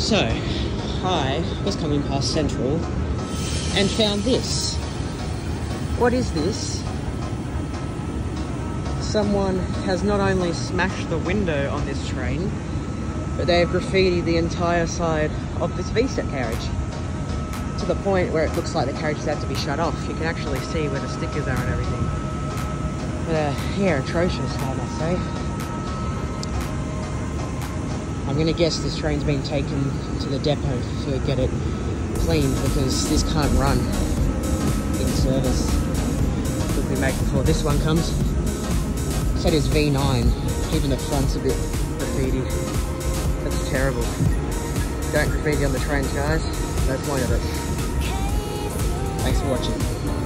So, I was coming past Central and found this. What is this? Someone has not only smashed the window on this train, but they have graffitied the entire side of this V-set carriage to the point where it looks like the carriage is about to be shut off. You can actually see where the stickers are and everything. But uh, yeah, atrocious, I must say. I'm gonna guess this train's been taken to the depot to get it cleaned because this can't run in service. Quickly make before this one comes. Said it's V9. Even the front's a bit graffiti. That's terrible. Don't graffiti on the trains, guys. No point of it. Thanks for watching.